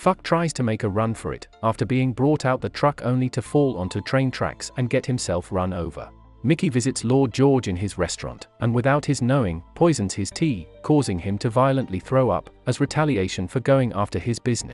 Phuc tries to make a run for it, after being brought out the truck only to fall onto train tracks and get himself run over. Mickey visits Lord George in his restaurant, and without his knowing, poisons his tea, causing him to violently throw up, as retaliation for going after his business.